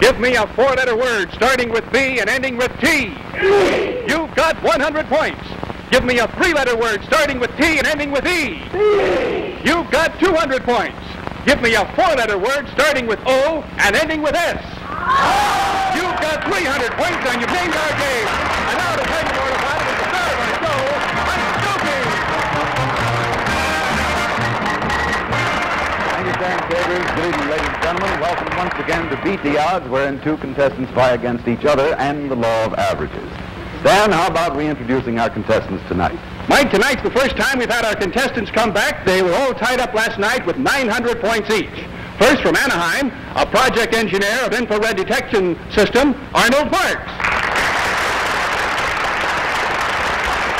Give me a four-letter word starting with B and ending with T. You've got 100 points. Give me a three-letter word starting with T and ending with E. You've got 200 points. Give me a four-letter word starting with O and ending with S. You've gentlemen. Welcome once again to Beat the Odds, wherein two contestants vie against each other and the law of averages. Stan, how about reintroducing our contestants tonight? Mike, tonight's the first time we've had our contestants come back. They were all tied up last night with 900 points each. First from Anaheim, a project engineer of infrared detection system, Arnold Marks.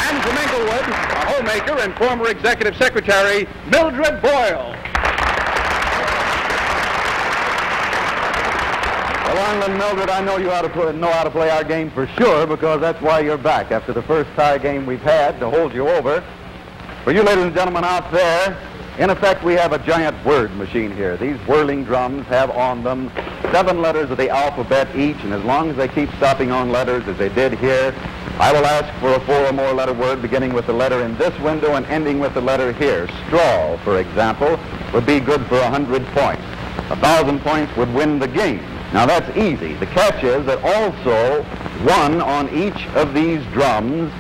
And from Englewood, a homemaker and former executive secretary, Mildred Boyle. Well, Arnold Mildred, I know you to play, know how to play our game for sure because that's why you're back after the first tie game we've had to hold you over. For you ladies and gentlemen out there, in effect, we have a giant word machine here. These whirling drums have on them seven letters of the alphabet each, and as long as they keep stopping on letters as they did here, I will ask for a four or more letter word beginning with the letter in this window and ending with the letter here. Straw, for example, would be good for a hundred points. A thousand points would win the game. Now that's easy. The catch is that also one on each of these drums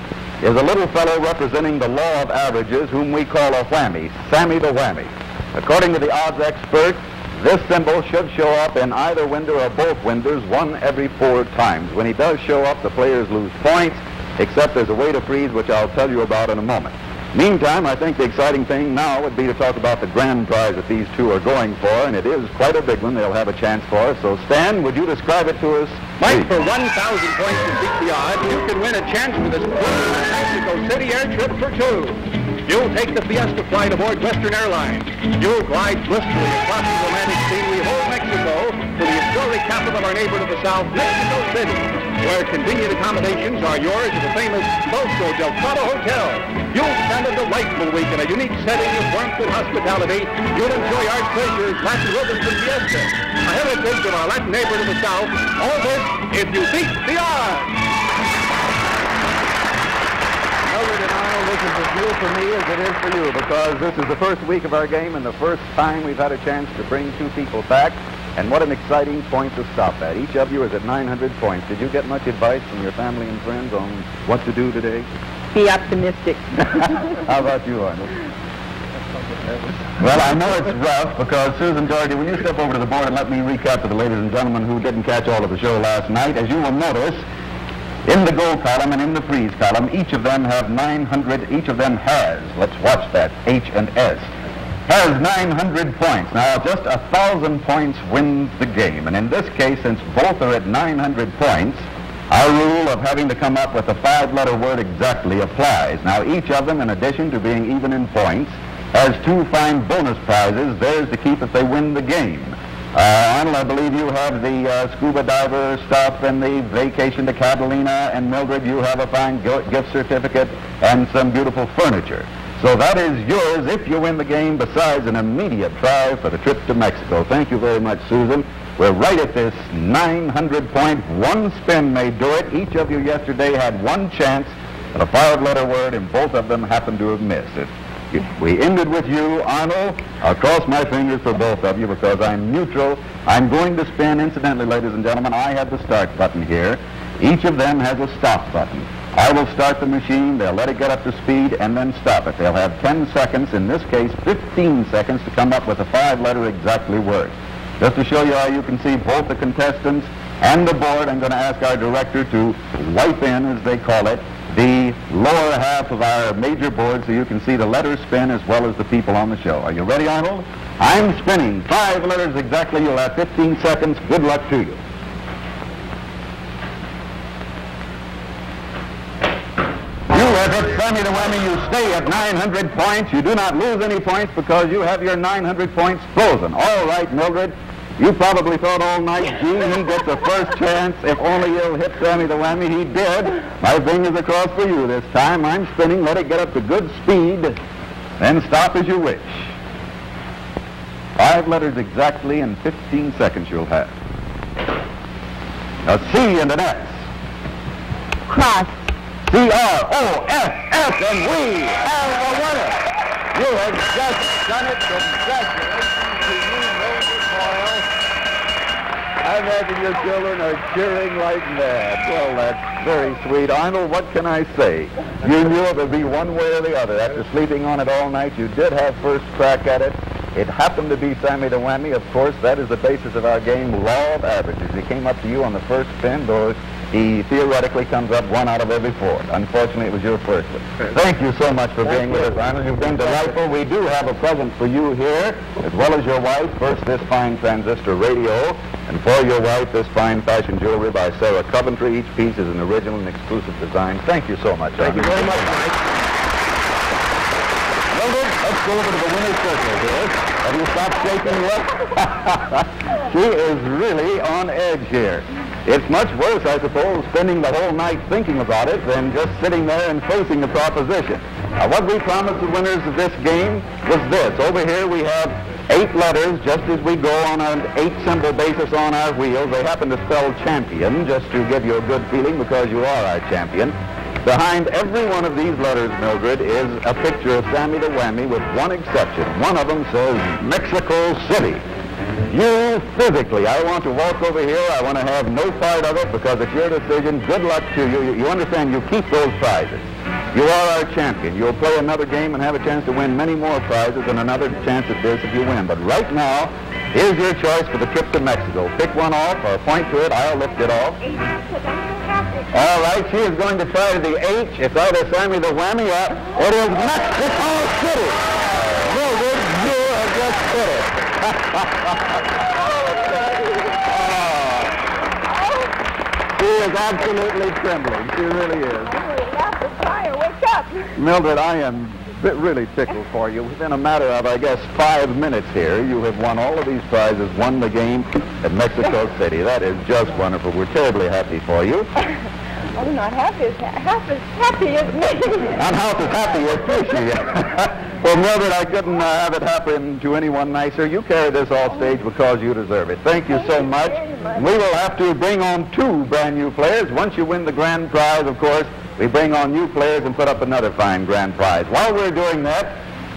is a little fellow representing the law of averages whom we call a whammy, Sammy the Whammy. According to the odds expert, this symbol should show up in either window or both windows one every four times. When he does show up, the players lose points, except there's a way to freeze, which I'll tell you about in a moment. Meantime, I think the exciting thing now would be to talk about the grand prize that these two are going for, and it is quite a big one they'll have a chance for. So, Stan, would you describe it to us? Mike, for 1,000 points to beat the odds, you can win a chance for this Mexico City air trip for two. You'll take the Fiesta flight aboard Western Airlines. You'll glide blissfully across the romantic scenery of old Mexico to the historic capital of our neighbor to the south, Mexico City, where convenient accommodations are yours at the famous Bolso del Prado Hotel. You'll spend a delightful week in a unique setting of warmth and hospitality. You'll enjoy Art Fraser's Latin Robinson Fiesta, a heritage of our Latin neighbor to the south. All this if you beat the odds. And this is as new for me as it is for you because this is the first week of our game and the first time we've had a chance to bring two people back. And what an exciting point to stop at. Each of you is at 900 points. Did you get much advice from your family and friends on what to do today? Be optimistic. How about you, Arnold? Well, I know it's rough because Susan Doherty, will you step over to the board and let me recap to the ladies and gentlemen who didn't catch all of the show last night. As you will notice, in the gold column and in the freeze column, each of them have 900, each of them has, let's watch that, H and S, has 900 points. Now, just a thousand points wins the game. And in this case, since both are at 900 points, our rule of having to come up with a five-letter word exactly applies. Now, each of them, in addition to being even in points, has two fine bonus prizes, theirs to keep if they win the game. Uh, Arnold, I believe you have the uh, scuba diver stuff and the vacation to Catalina, and Mildred, you have a fine gift certificate and some beautiful furniture. So that is yours if you win the game, besides an immediate prize for the trip to Mexico. Thank you very much, Susan. We're right at this 900 point. One spin may do it. Each of you yesterday had one chance at a five-letter word, and both of them happened to have missed it. We ended with you, Arnold. I'll cross my fingers for both of you because I'm neutral. I'm going to spin. Incidentally, ladies and gentlemen, I have the start button here. Each of them has a stop button. I will start the machine, they'll let it get up to speed, and then stop it. They'll have 10 seconds, in this case 15 seconds, to come up with a five-letter exactly word. Just to show you how you can see both the contestants and the board, I'm going to ask our director to wipe in, as they call it, the lower half of our major board so you can see the letters spin as well as the people on the show. Are you ready, Arnold? I'm spinning. Five letters exactly. You'll have 15 seconds. Good luck to you. Hit Sammy the Whammy. You stay at 900 points. You do not lose any points because you have your 900 points frozen. All right, Mildred. You probably thought all night, gee, he gets the first chance. If only he'll hit Sammy the Whammy. He did. My fingers are crossed for you this time. I'm spinning. Let it get up to good speed. Then stop as you wish. Five letters exactly in 15 seconds you'll have. A C and an S. Cross. C-R-O-S-S, and we have a winner. You have just done it. Congratulations to you, Mildred Boyle. I imagine your children are cheering like mad. Well, that's very sweet. Arnold, what can I say? You knew it would be one way or the other. After sleeping on it all night, you did have first crack at it. It happened to be Sammy the Whammy. Of course, that is the basis of our game, law of averages. He came up to you on the first spin, though he theoretically comes up one out of every four. Unfortunately, it was your first one. Thank you so much for being with us, Arnold. You've been delightful. We do have a present for you here, as well as your wife. First, this fine transistor radio, and for your wife, this fine fashion jewelry by Sarah Coventry. Each piece is an original and exclusive design. Thank you so much. Thank you very much, Mike. Mildred, let's go over to the winner's circle here. Have you stopped shaking yet? she is really on edge here. It's much worse, I suppose, spending the whole night thinking about it than just sitting there and facing the proposition. Now, what we promised the winners of this game was this. Over here we have eight letters, just as we go on an eight-symbol basis on our wheels. They happen to spell champion, just to give you a good feeling because you are our champion. Behind every one of these letters, Mildred, is a picture of Sammy the Whammy with one exception. One of them says Mexico City. You physically, I want to walk over here. I want to have no part of it because it's your decision. Good luck to you. You, understand, you keep those prizes. You are our champion. You'll play another game and have a chance to win many more prizes and another chance at this if you win. But right now, here's your choice for the trip to Mexico. Pick one off or point to it. I'll lift it off. All right, she is going to try the H. It's either Sammy the Whammy or it is Mexico City. She is absolutely trembling. She really is. Oh, Wake up. Mildred, I am really tickled for you. Within a matter of, I guess, five minutes here, you have won all of these prizes, won the game at Mexico City. That is just wonderful. We're terribly happy for you. I'm not happy as half as happy as me. I'm half as happy as Fishy. well, Mildred, I couldn't uh, have it happen to anyone nicer. You carry this off stage because you deserve it. Thank you so much. We will have to bring on two brand new players. Once you win the grand prize, of course, we bring on new players and put up another fine grand prize. While we're doing that,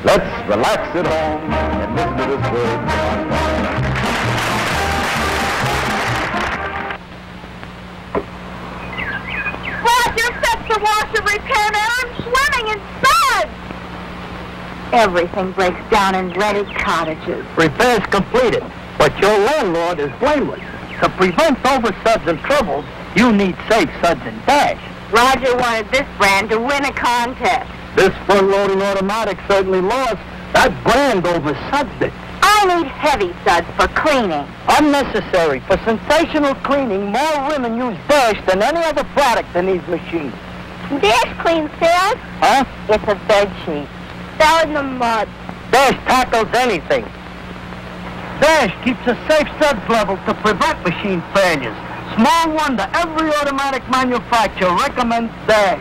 let's relax at home and listen to this word. Wash and repair man. I'm swimming in suds. Everything breaks down in rented cottages. Repairs completed, but your landlord is blameless. To prevent oversuds and troubles, you need safe suds and dash. Roger wanted this brand to win a contest. This front-loading automatic certainly lost. That brand oversuds it. I need heavy suds for cleaning. Unnecessary. For sensational cleaning, more women use Dash than any other product in these machines. Dash clean says Huh? it's a bed sheet. Fell in the mud. Dash tackles anything. Dash keeps a safe suds level to prevent machine failures. Small wonder every automatic manufacturer recommends Dash.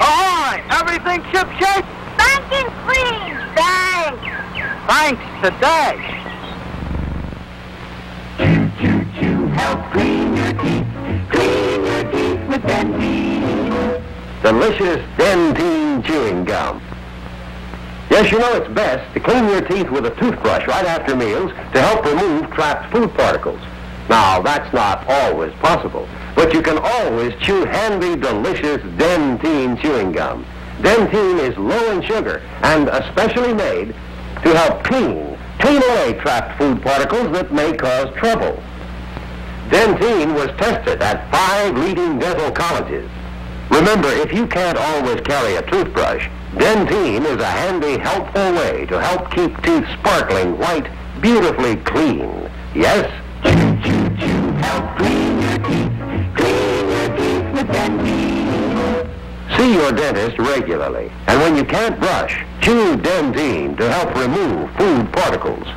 Ahoy! Everything shipshape? Spanking clean. Thanks. Thanks to Dash. Help clean Dentyne. delicious Dentyne chewing gum. Yes, you know it's best to clean your teeth with a toothbrush right after meals to help remove trapped food particles. Now, that's not always possible, but you can always chew handy, delicious Dentyne chewing gum. Dentyne is low in sugar and especially made to help clean, clean away trapped food particles that may cause trouble. Dentyne was tested at five leading dental colleges. Remember, if you can't always carry a toothbrush, Dentyne is a handy, helpful way to help keep teeth sparkling white, beautifully clean. Yes? Chew, chew, chew. Help clean your teeth. Clean your teeth with Dentyne. See your dentist regularly. And when you can't brush, chew Dentyne to help remove food particles.